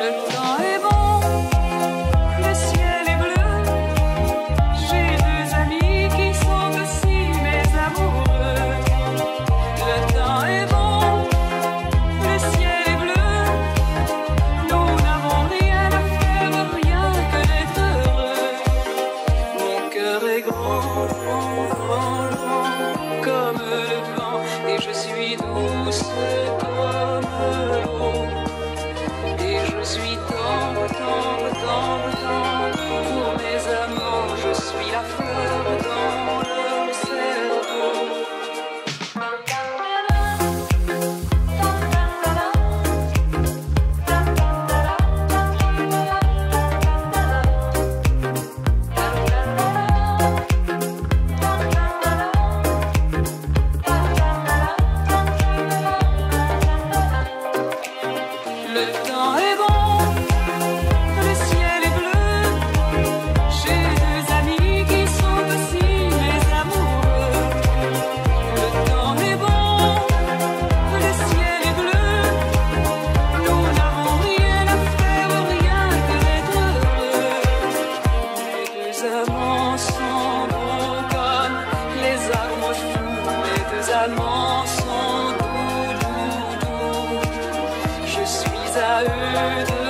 It's all você. 下雨。